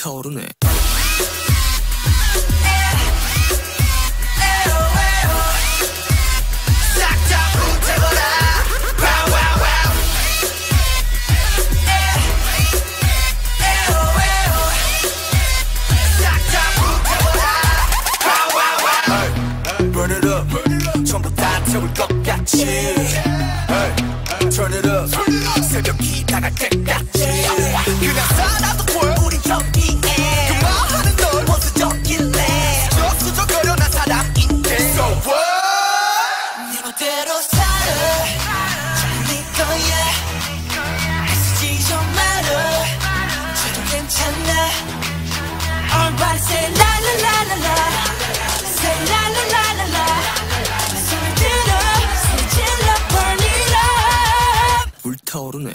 타오르네. 새벽이 다갈 때까지. 그냥 살아도 맘대로 살아 잘네 거야 쓰지 좀 말아 저도 괜찮아 Everybody say la la la la la Say la la la la la 소리 들어 소리 질러 burn it up 불타오르네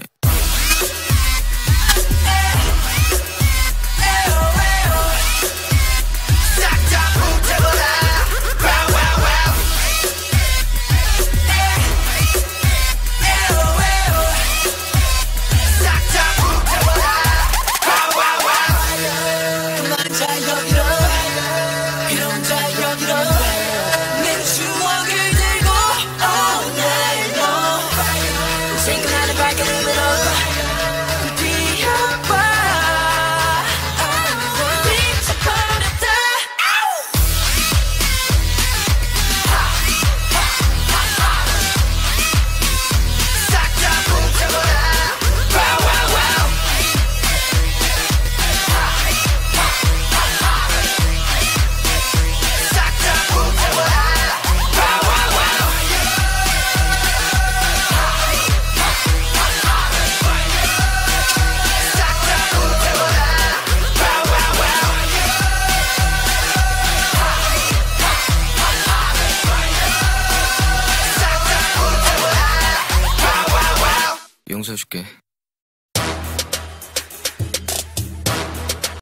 용서해줄게.